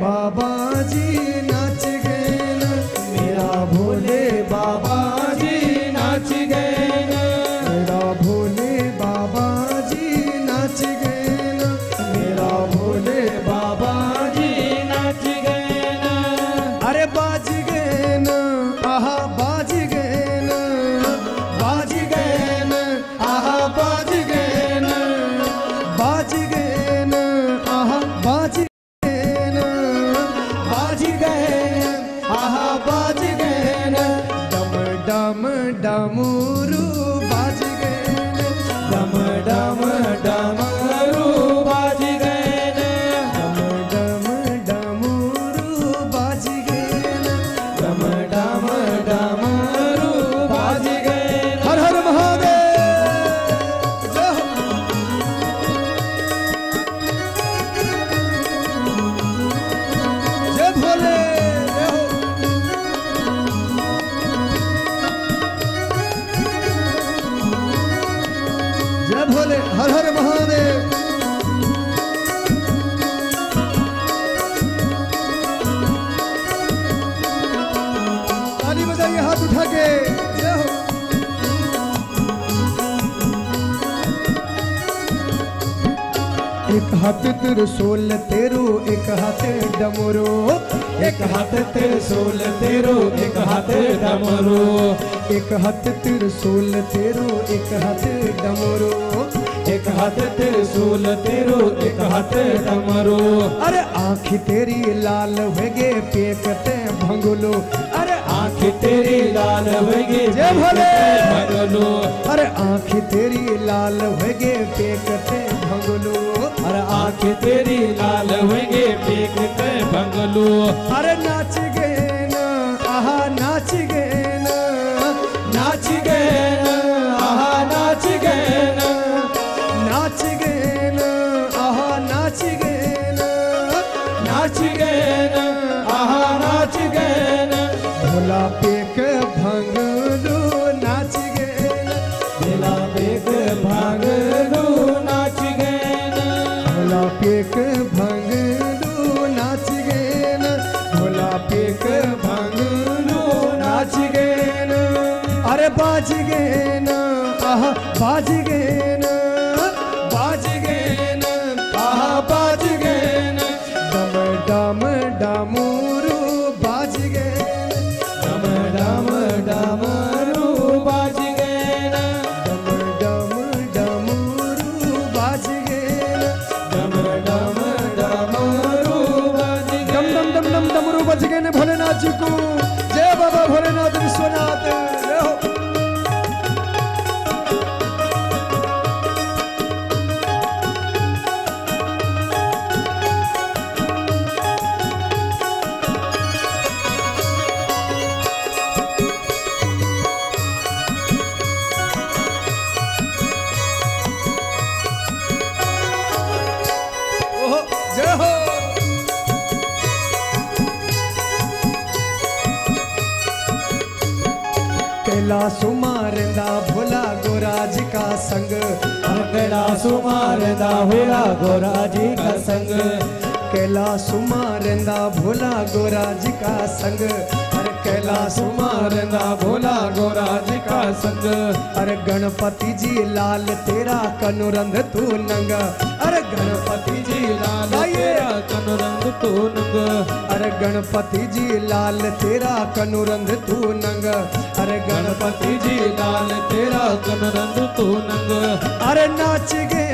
बाबा जी। एक हाथ त्रिशूल तेरो एक हाथ डमरो। एक हाथ त्रिशूल तेरो एक हाथ डमरो। एक हाथ त्रिशूल तेरो एक हाथ डमरो। एक हाथ त्रिशूल तेरो एक हाथ डमरो। अरे आँख तेरी लाल होगे पेकते भंगुलो। अरे आँख तेरी लाल होगे पेकते भंगुलो और आँख तेरी लाल होगी पीक के भंगलू अरे नाच गए ना आहा नाच गए ना। नाच गए न आहा नाच गए न। नाच गए ना आहा नाच गए ना। नाच गए न आहा नाच गए न। भोला पेक बाज गए ना डम डम, डमरू बाज गए न। डम डम बाज गए ना। डम डम, डमरू बाज डम गए डम डम डम डमरू बज ने। भोलेनाथ जी को। जय बाबा भोलेनाथ विश्वनाथ कैलाश मारदा भोला गोराज का संग। कैलाश मारदा भोला गोरा जी का संग। कैलाश मारदा भोला गोराज का संग। अरे कैलाश मारदा भोला गोरा जी का संग। अरे गणपति जी लाल तेरा कनुरंध तू नंग। अरे गणपति जी लाल लाल। तेरा कनुरंग तू नंग अरे गणपति जी लाल तेरा कनुरंध तू नंग अरे गणपति जी लाल तेरा कनुरंग तू नंग अरे नाच गए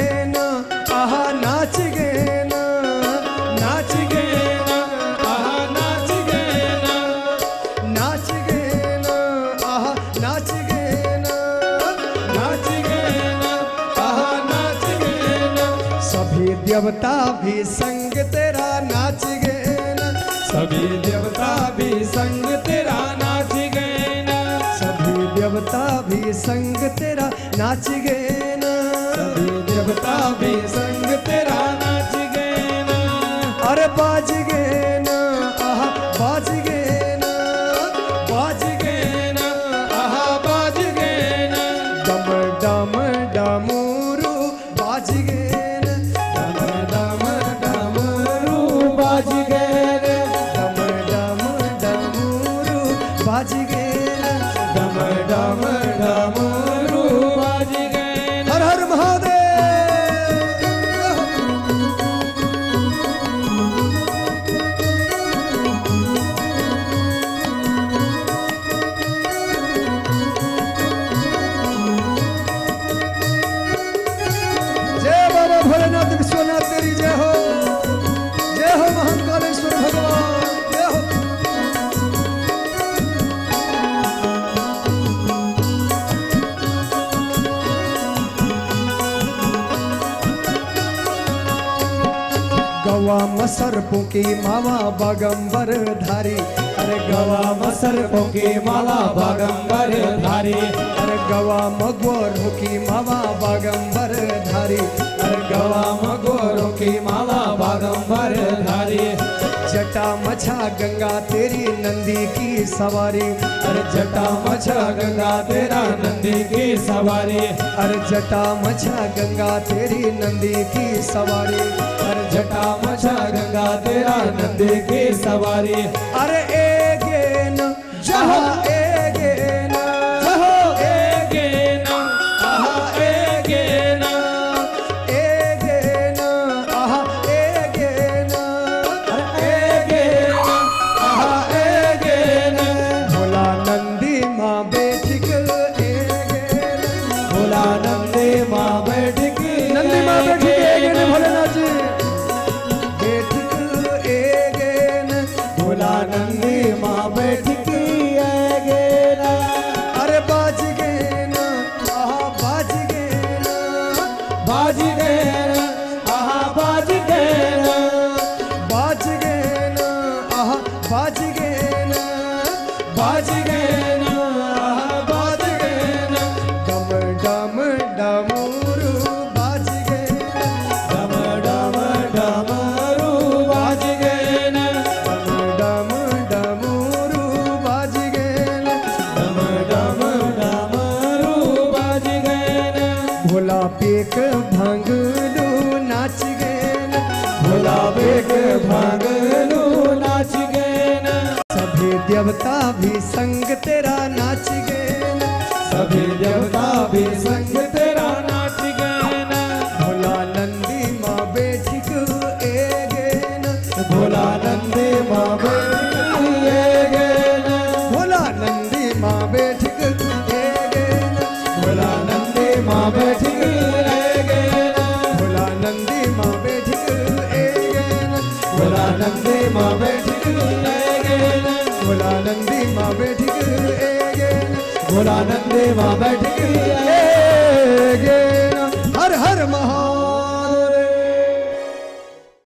देवता भी संग तेरा नाच गए ना सभी देवता भी संग तेरा नाच गए ना सभी देवता भी संग तेरा नाच गए ना सभी देवता भी संग तेरा नाच गए ना अरे बाज गए ना आहा बाज गए ना बाज गए ना आहा बाज गए ना मसर पुके मावा बागंबर धारी। अरे गवा मसर पुके माला बागंबर धारी। अरे गवा मगवर हुकी मावा बागंबर धारी। अरे गवा मगोरों की जटा मछा गंगा, तेरी नंदी की सवारी। अरे जटा मछा गंगा, तेरा नंदी की सवारी। अरे जटा मछा गंगा, तेरी नंदी की सवारी। अरे जटा मछा गंगा, तेरा नंदी की सवारी। अरे एक जहा नंदी देवता भी संग तेरा नाच गए सभी देवता भी संग तेरा नाच गए भोला नंदी माँ बेटिक ए भोला नंदी माँ भोला नंदी माँ बैठी एगेन नंदी माँ बैठी नंदी माँ बैठी हर हर महा